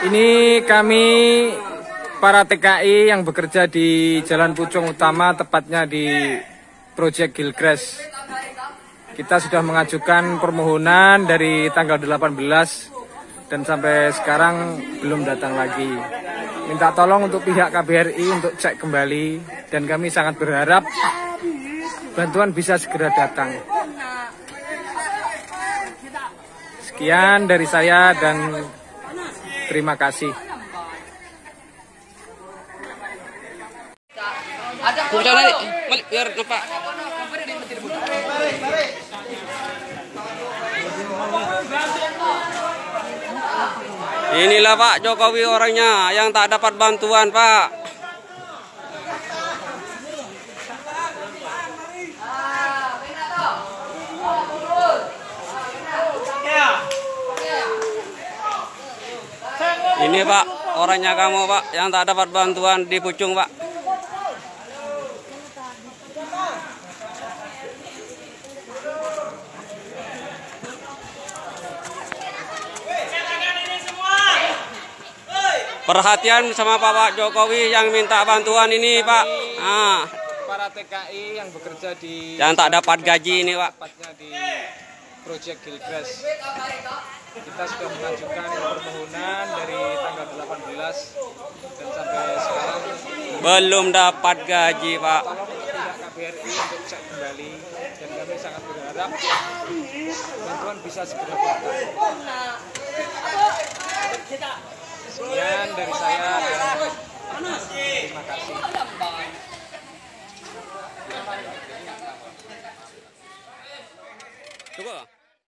Ini kami para TKI yang bekerja di Jalan Pucung Utama, tepatnya di Project Gilgras. Kita sudah mengajukan permohonan dari tanggal 18 dan sampai sekarang belum datang lagi. Minta tolong untuk pihak KBRI untuk cek kembali dan kami sangat berharap bantuan bisa segera datang. Sekian dari saya dan terima kasih. Biar nampak. Inilah Pak Jokowi orangnya yang tak dapat bantuan Pak. Ini Pak orangnya kamu Pak yang tak dapat bantuan di Pucung Pak. Perhatian sama Pak Jokowi yang minta bantuan ini Pak. Ah, Para TKI yang bekerja di yang tak dapat gaji ini Pak. tepatnya di Project Gilgras. Kita sudah mengajukan permohonan dari tanggal 18 dan sampai sekarang Belum dapat gaji Pak. KBRI untuk kembali dan kami sangat berharap bantuan bisa segera datang. Sekian dari saya dan terima kasih. Cukup.